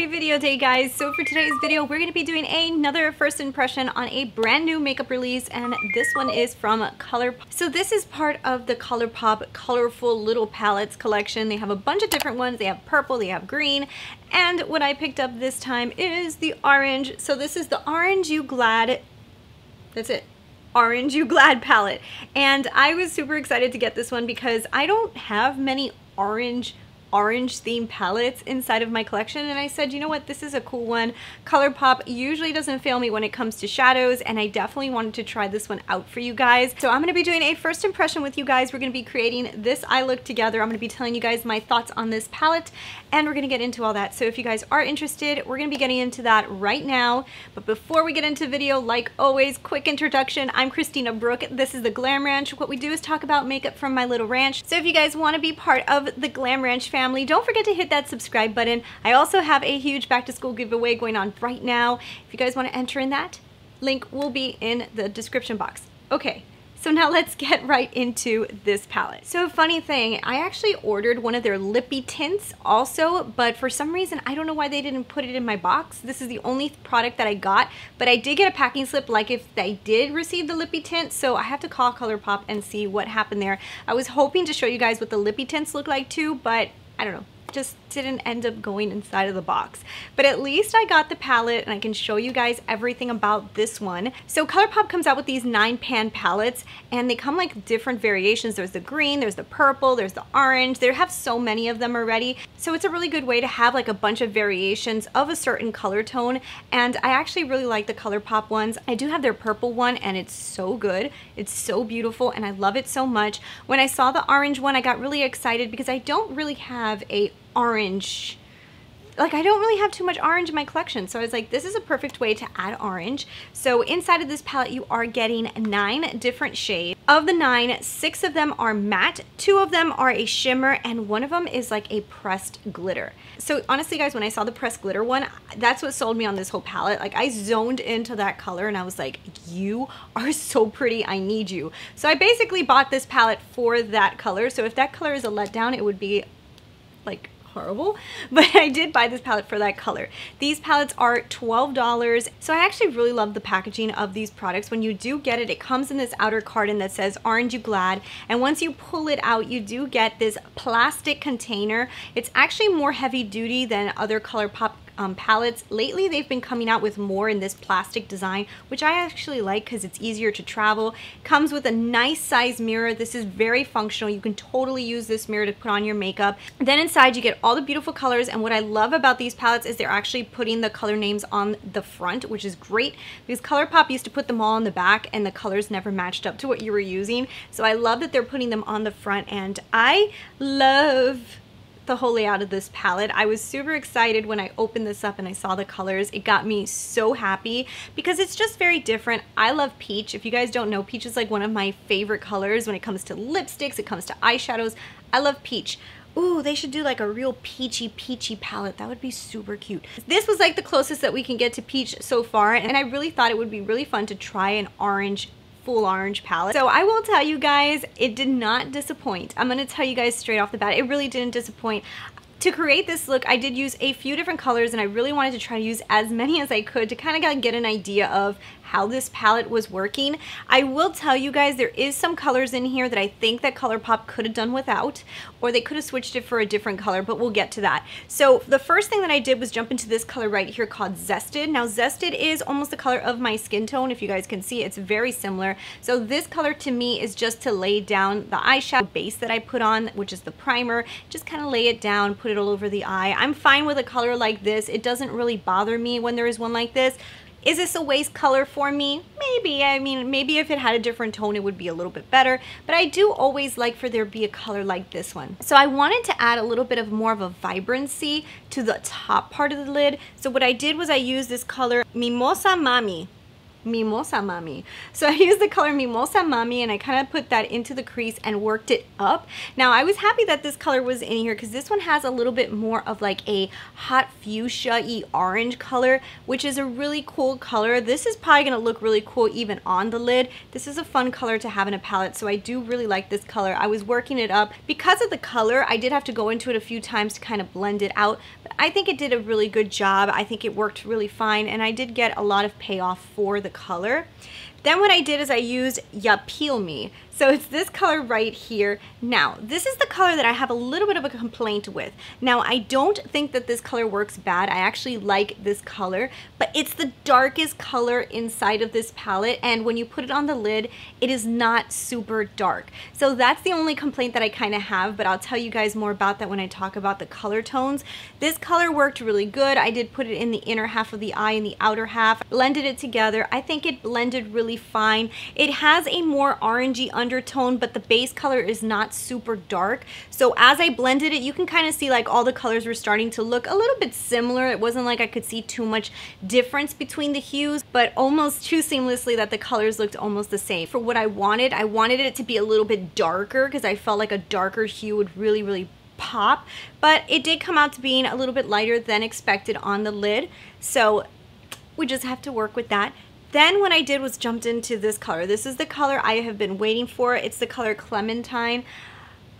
Happy video day guys! So for today's video we're going to be doing another first impression on a brand new makeup release and this one is from ColourPop. So this is part of the ColourPop Colorful Little Palettes collection. They have a bunch of different ones. They have purple, they have green, and what I picked up this time is the orange. So this is the Orange You Glad, that's it, Orange You Glad palette. And I was super excited to get this one because I don't have many orange orange theme palettes inside of my collection and I said, you know what, this is a cool one. ColourPop usually doesn't fail me when it comes to shadows and I definitely wanted to try this one out for you guys. So I'm going to be doing a first impression with you guys. We're going to be creating this eye look together. I'm going to be telling you guys my thoughts on this palette and we're going to get into all that. So if you guys are interested, we're going to be getting into that right now. But before we get into video, like always, quick introduction. I'm Christina Brooke. This is the Glam Ranch. What we do is talk about makeup from my little ranch. So if you guys want to be part of the Glam Ranch family, family, don't forget to hit that subscribe button. I also have a huge back to school giveaway going on right now. If you guys want to enter in that, link will be in the description box. Okay, so now let's get right into this palette. So funny thing, I actually ordered one of their lippy tints also, but for some reason, I don't know why they didn't put it in my box. This is the only product that I got, but I did get a packing slip like if they did receive the lippy tint, so I have to call ColourPop and see what happened there. I was hoping to show you guys what the lippy tints look like too, but I don't know, just didn't end up going inside of the box. But at least I got the palette and I can show you guys everything about this one. So ColourPop comes out with these nine pan palettes and they come like different variations. There's the green, there's the purple, there's the orange. They have so many of them already. So it's a really good way to have like a bunch of variations of a certain color tone. And I actually really like the ColourPop ones. I do have their purple one and it's so good. It's so beautiful and I love it so much. When I saw the orange one, I got really excited because I don't really have a orange like I don't really have too much orange in my collection. So I was like, this is a perfect way to add orange. So inside of this palette, you are getting nine different shades. Of the nine, six of them are matte, two of them are a shimmer, and one of them is like a pressed glitter. So honestly, guys, when I saw the pressed glitter one, that's what sold me on this whole palette. Like I zoned into that color and I was like, you are so pretty, I need you. So I basically bought this palette for that color. So if that color is a letdown, it would be like horrible, but I did buy this palette for that color. These palettes are $12, so I actually really love the packaging of these products. When you do get it, it comes in this outer carton that says Aren't You Glad, and once you pull it out, you do get this plastic container. It's actually more heavy duty than other ColourPop um, palettes. Lately, they've been coming out with more in this plastic design, which I actually like because it's easier to travel. Comes with a nice size mirror. This is very functional. You can totally use this mirror to put on your makeup. Then inside, you get all the beautiful colors. And what I love about these palettes is they're actually putting the color names on the front, which is great because ColourPop used to put them all on the back and the colors never matched up to what you were using. So I love that they're putting them on the front and I love the whole layout of this palette. I was super excited when I opened this up and I saw the colors. It got me so happy because it's just very different. I love peach. If you guys don't know, peach is like one of my favorite colors when it comes to lipsticks, it comes to eyeshadows. I love peach. Ooh, they should do like a real peachy, peachy palette. That would be super cute. This was like the closest that we can get to peach so far, and I really thought it would be really fun to try an orange full orange palette. So I will tell you guys, it did not disappoint. I'm gonna tell you guys straight off the bat, it really didn't disappoint. To create this look, I did use a few different colors and I really wanted to try to use as many as I could to kind of get an idea of how this palette was working. I will tell you guys there is some colors in here that I think that ColourPop could have done without or they could have switched it for a different color, but we'll get to that. So the first thing that I did was jump into this color right here called Zested. Now Zested is almost the color of my skin tone. If you guys can see, it's very similar. So this color to me is just to lay down the eyeshadow base that I put on, which is the primer. Just kind of lay it down, put it all over the eye. I'm fine with a color like this. It doesn't really bother me when there is one like this. Is this a waste color for me? Maybe. I mean, maybe if it had a different tone, it would be a little bit better. But I do always like for there to be a color like this one. So I wanted to add a little bit of more of a vibrancy to the top part of the lid. So what I did was I used this color Mimosa Mami. Mimosa Mami. So I used the color Mimosa Mami and I kind of put that into the crease and worked it up. Now I was happy that this color was in here because this one has a little bit more of like a hot fuchsia-y orange color, which is a really cool color. This is probably going to look really cool even on the lid. This is a fun color to have in a palette, so I do really like this color. I was working it up. Because of the color, I did have to go into it a few times to kind of blend it out, but I think it did a really good job. I think it worked really fine, and I did get a lot of payoff for the color. Then what I did is I used Ya Peel Me. So it's this color right here. Now, this is the color that I have a little bit of a complaint with. Now, I don't think that this color works bad. I actually like this color, but it's the darkest color inside of this palette. And when you put it on the lid, it is not super dark. So that's the only complaint that I kind of have, but I'll tell you guys more about that when I talk about the color tones. This color worked really good. I did put it in the inner half of the eye and the outer half, blended it together. I think it blended really fine. It has a more orangey undertone, but the base color is not super dark. So as I blended it, you can kind of see like all the colors were starting to look a little bit similar. It wasn't like I could see too much difference between the hues, but almost too seamlessly that the colors looked almost the same. For what I wanted, I wanted it to be a little bit darker because I felt like a darker hue would really, really pop, but it did come out to being a little bit lighter than expected on the lid. So we just have to work with that. Then what I did was jumped into this color. This is the color I have been waiting for. It's the color Clementine.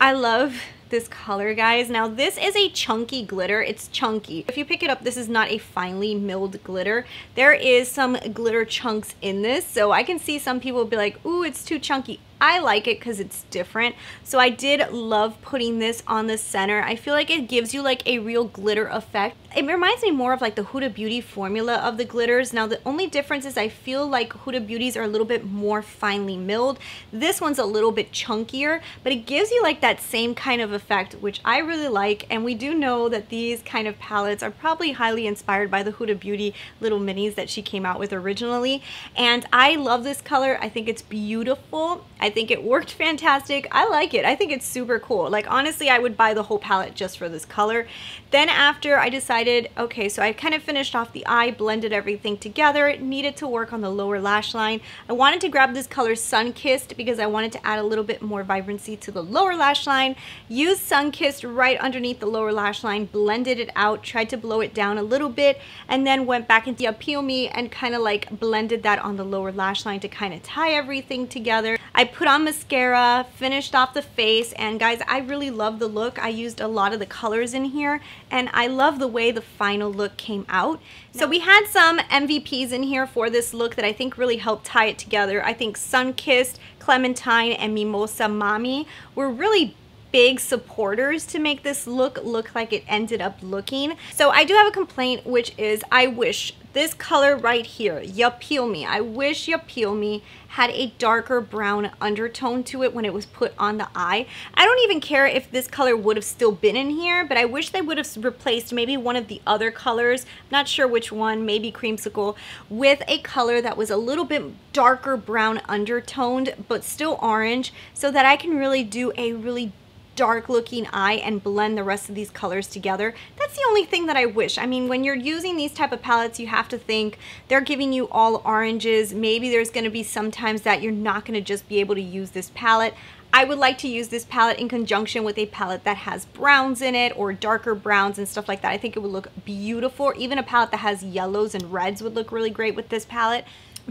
I love this color, guys. Now, this is a chunky glitter. It's chunky. If you pick it up, this is not a finely milled glitter. There is some glitter chunks in this, so I can see some people be like, ooh, it's too chunky. I like it because it's different. So I did love putting this on the center. I feel like it gives you like a real glitter effect. It reminds me more of like the Huda Beauty formula of the glitters. Now the only difference is I feel like Huda Beauties are a little bit more finely milled. This one's a little bit chunkier, but it gives you like that same kind of effect, which I really like. And we do know that these kind of palettes are probably highly inspired by the Huda Beauty little minis that she came out with originally. And I love this color. I think it's beautiful. I I think it worked fantastic. I like it. I think it's super cool. Like honestly, I would buy the whole palette just for this color. Then after I decided, okay, so I kind of finished off the eye, blended everything together, it needed to work on the lower lash line. I wanted to grab this color Sunkissed because I wanted to add a little bit more vibrancy to the lower lash line. Used Sunkissed right underneath the lower lash line, blended it out, tried to blow it down a little bit, and then went back into the Ya Peel Me and kind of like blended that on the lower lash line to kind of tie everything together. I put on mascara, finished off the face, and guys, I really love the look. I used a lot of the colors in here, and I love the way the final look came out. So we had some MVPs in here for this look that I think really helped tie it together. I think Sunkissed, Clementine, and Mimosa Mami were really big supporters to make this look look like it ended up looking. So I do have a complaint, which is I wish this color right here, Ya Peel Me, I wish Ya Peel Me had a darker brown undertone to it when it was put on the eye. I don't even care if this color would have still been in here, but I wish they would have replaced maybe one of the other colors, not sure which one, maybe Creamsicle, with a color that was a little bit darker brown undertoned, but still orange, so that I can really do a really dark looking eye and blend the rest of these colors together. That's the only thing that I wish. I mean, when you're using these type of palettes, you have to think they're giving you all oranges. Maybe there's gonna be sometimes that you're not gonna just be able to use this palette. I would like to use this palette in conjunction with a palette that has browns in it or darker browns and stuff like that. I think it would look beautiful. Even a palette that has yellows and reds would look really great with this palette.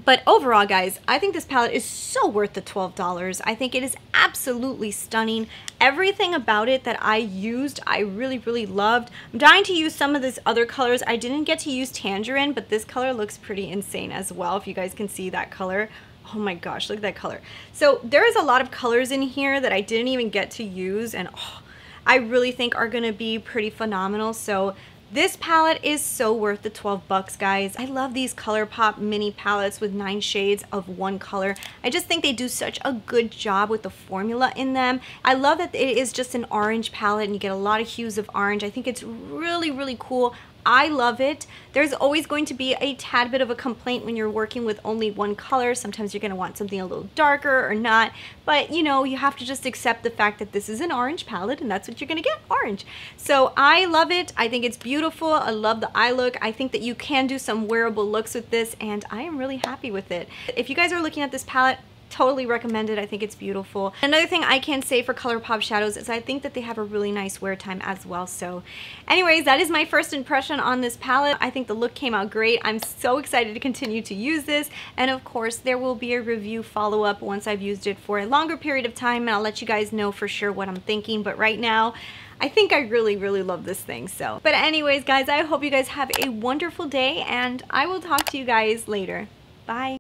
But overall, guys, I think this palette is so worth the $12. I think it is absolutely stunning. Everything about it that I used, I really, really loved. I'm dying to use some of these other colors. I didn't get to use Tangerine, but this color looks pretty insane as well, if you guys can see that color. Oh my gosh, look at that color. So there is a lot of colors in here that I didn't even get to use, and oh, I really think are going to be pretty phenomenal. So this palette is so worth the 12 bucks, guys. I love these ColourPop mini palettes with nine shades of one color. I just think they do such a good job with the formula in them. I love that it is just an orange palette and you get a lot of hues of orange. I think it's really, really cool. I love it. There's always going to be a tad bit of a complaint when you're working with only one color. Sometimes you're going to want something a little darker or not, but you know, you have to just accept the fact that this is an orange palette and that's what you're going to get, orange. So I love it. I think it's beautiful. I love the eye look. I think that you can do some wearable looks with this and I am really happy with it. If you guys are looking at this palette, totally recommend it. I think it's beautiful. Another thing I can say for ColourPop shadows is I think that they have a really nice wear time as well. So anyways, that is my first impression on this palette. I think the look came out great. I'm so excited to continue to use this. And of course, there will be a review follow-up once I've used it for a longer period of time and I'll let you guys know for sure what I'm thinking. But right now, I think I really, really love this thing. So, but anyways, guys, I hope you guys have a wonderful day and I will talk to you guys later. Bye.